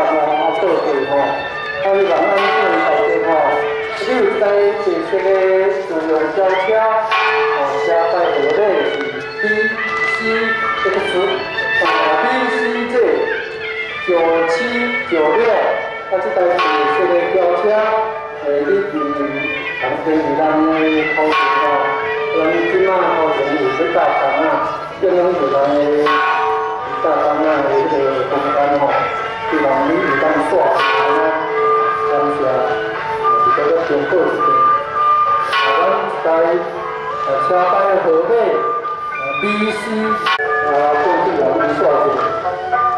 人啊啊做哈吼，啊你慢慢做头家吼，你有在坐这个自动轿车，哦，车牌号码是 B C X 啊 B C Z 九七九六，啊这台是这个轿车，诶、欸，你平常平常咧考试。做一件，啊，咱在啊车牌号码啊 B C 啊，做一件，做一件。